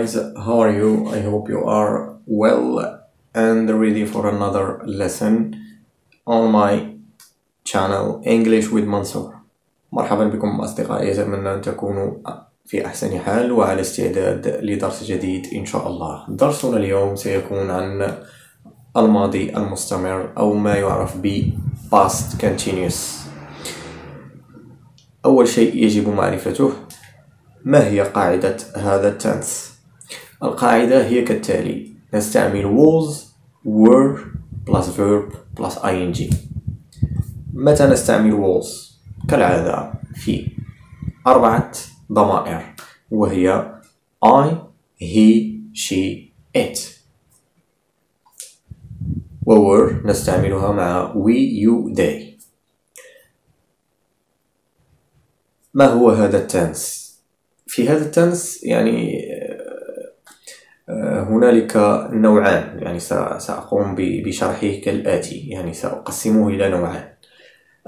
guys, how are you? I hope you are well and ready for another lesson on my channel English with Mansour. مرحبا بكم أصدقائي أتمنى أن تكونوا في أحسن حال وعلى استعداد لدرس جديد إن شاء الله. درسنا اليوم سيكون عن الماضي المستمر أو ما يعرف ب past continuous. أول شيء يجب معرفته ما هي قاعدة هذا التنس؟ القاعدة هي كالتالي نستعمل was, were plus verb plus ing متى نستعمل was؟ كالعادة في أربعة ضمائر وهي I, he, she, it و were نستعملها مع we, you, they ما هو هذا التنس؟ في هذا التنس يعني هنالك نوعان يعني سأقوم بشرحه كالآتي يعني سأقسمه إلى نوعان.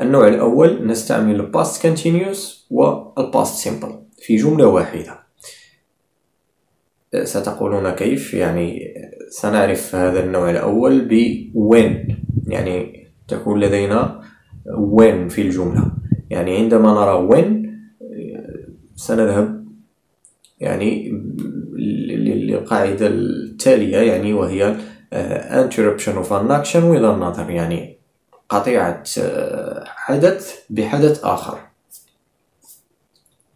النوع الأول نستعمل past continuous و past simple في جملة واحدة. ستقولون كيف؟ يعني سنعرف هذا النوع الأول ب when يعني تكون لدينا when في الجملة. يعني عندما نرى when سنذهب يعني للقاعدة التالية يعني وهي interruption of an action with another يعني قطيعة حدث بحدث آخر.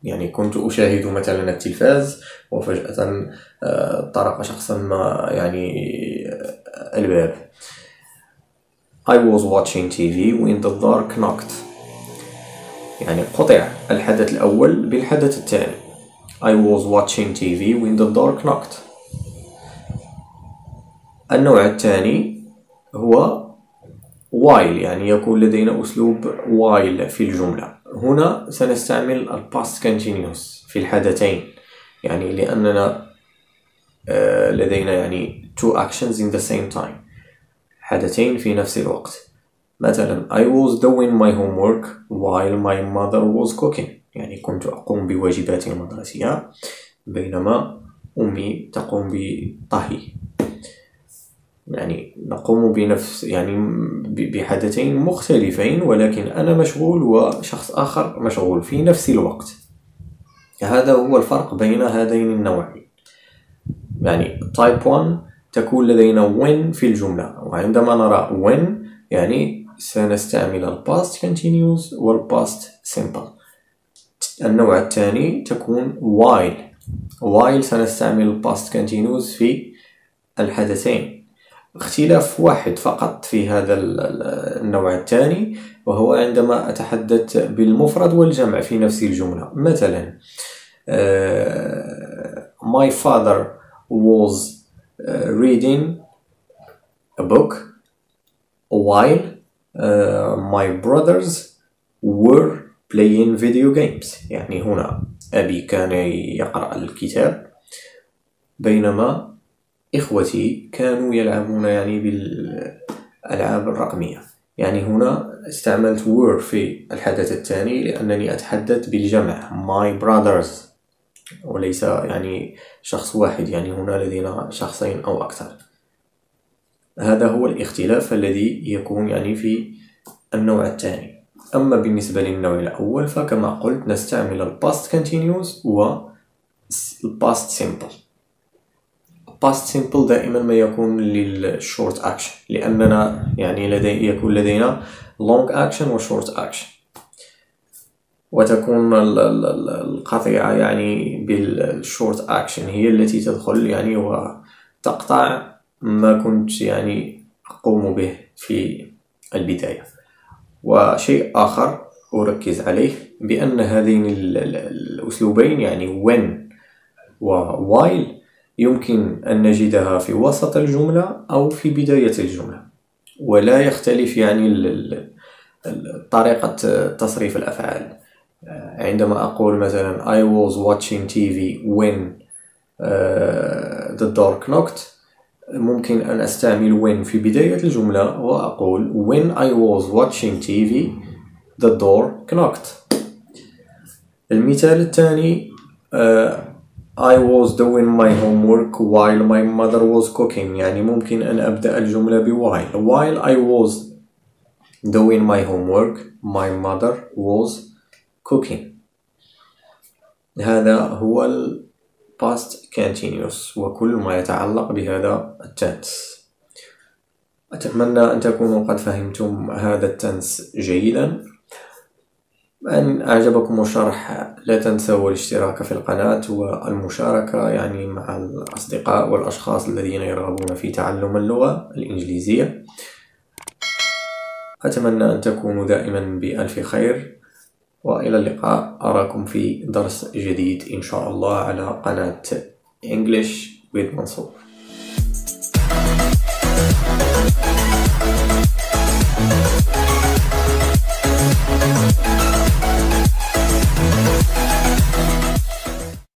يعني كنت أشاهد مثلا التلفاز وفجأة طرق شخصا ما يعني الباب. I was watching TV when the door knocked يعني قطع الحدث الأول بالحدث الثاني. I was watching TV when the door knocked النوع الثاني هو while يعني يكون لدينا أسلوب while في الجملة هنا سنستعمل ال past continuous في الحدثين يعني لأننا لدينا يعني two actions in the same time حدثين في نفس الوقت مثلا I was doing my homework while my mother was cooking يعني كنت أقوم بواجباتي المدرسية بينما أمي تقوم بطهي. يعني نقوم بنفس يعني بحدثين مختلفين ولكن أنا مشغول وشخص آخر مشغول في نفس الوقت. هذا هو الفرق بين هذين النوعين. يعني type 1 تكون لدينا when في الجملة وعندما نرى when يعني سنستعمل ال past continuous وال past simple. النوع الثاني تكون while. While سنستعمل past continuous في الحدثين. اختلاف واحد فقط في هذا النوع الثاني وهو عندما أتحدث بالمفرد والجمع في نفس الجملة. مثلا my father was reading a book while my brothers were playing video games. يعني هنا أبي كان يقرأ الكتاب. بينما إخوتي كانوا يلعبون يعني بالألعاب الرقمية. يعني هنا استعملت were في الحدث الثاني لأنني أتحدث بالجمع. My brothers. وليس يعني شخص واحد. يعني هنا لدينا شخصين أو أكثر. هذا هو الاختلاف الذي يكون يعني في النوع الثاني. أما بالنسبة للنوع الأول فكما قلت نستعمل ال past continuous و ال past simple. past simple دائما ما يكون للshort action لأننا يعني لدي يكون لدينا long action و short action. وتكون القطيعة يعني بالshort action هي التي تدخل يعني وتقطع ما كنت يعني أقوم به في البداية. وشيء آخر أركز عليه بأن هذين الأسلوبين يعني when و while يمكن أن نجدها في وسط الجملة أو في بداية الجملة. ولا يختلف يعني طريقة تصريف الأفعال. عندما أقول مثلا I was watching TV when uh, the door knocked ممكن أن أستعمل when في بداية الجملة وأقول when I was watching TV the door knocked المثال الثاني uh, I was doing my homework while my mother was cooking يعني ممكن أن أبدأ الجملة ب while while I was doing my homework my mother was cooking هذا هو past continuous وكل ما يتعلق بهذا التنس. أتمنى أن تكونوا قد فهمتم هذا التنس جيدا. أن أعجبكم الشرح لا تنسوا الاشتراك في القناة والمشاركة يعني مع الأصدقاء والأشخاص الذين يرغبون في تعلم اللغة الإنجليزية. أتمنى أن تكونوا دائما بألف خير. وإلى اللقاء. أراكم في درس جديد إن شاء الله على قناة English with منصور